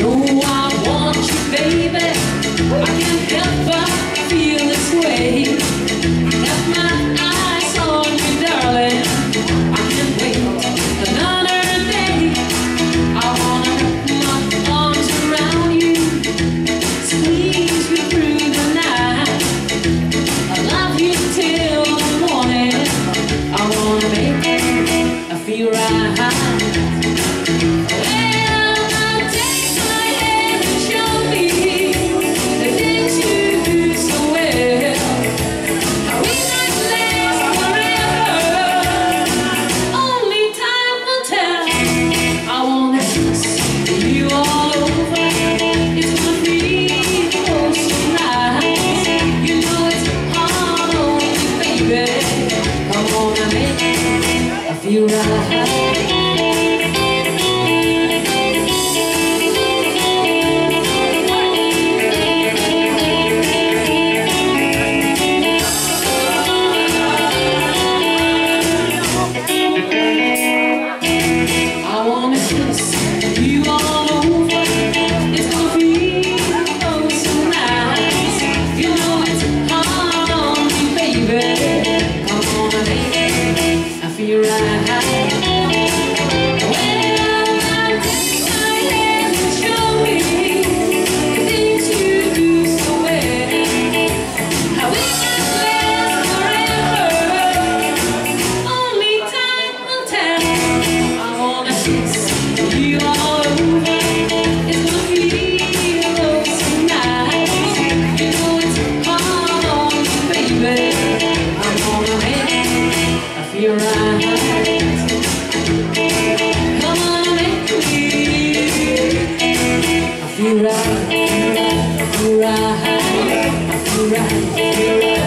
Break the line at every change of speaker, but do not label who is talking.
No, I want you, baby. I I feel right right. Come on, make me. I feel right, I feel right, I feel right, I feel right. I feel right.